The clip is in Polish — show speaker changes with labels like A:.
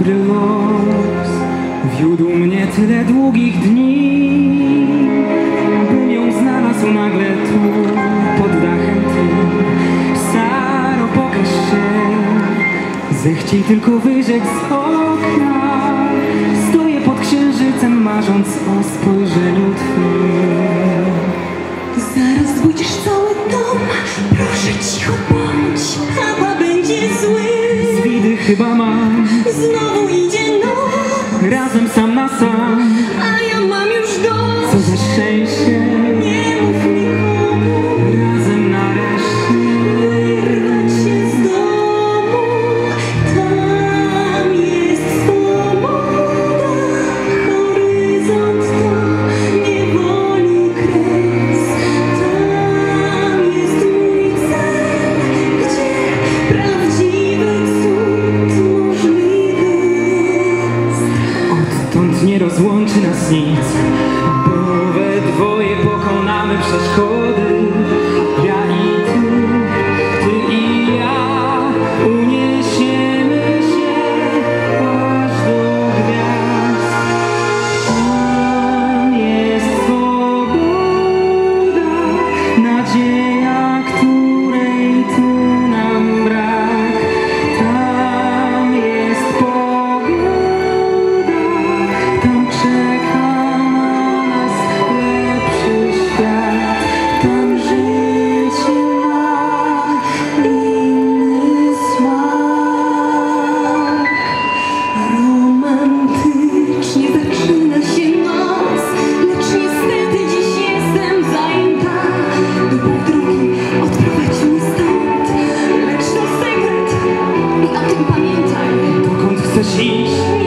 A: gdy los wiódł mnie tyle długich dni, bym ją znalazł nagle tu, pod dachem tym. Saro, pokaż się, zechciej tylko wyjrzeć z okna. Stoję pod księżycem, marząc o spojrzeniu twym.
B: Zaraz zbudzisz cały dom. Proszę cicho bądź, Papa będzie zły.
A: Widy chyba mam,
B: Znowu idzie noc,
A: razem sam na sam.
B: a ja mam już
A: Co
B: dość.
A: za szczęście, rozłączy nas nic, bo we dwoje pokonamy przeszkody. teach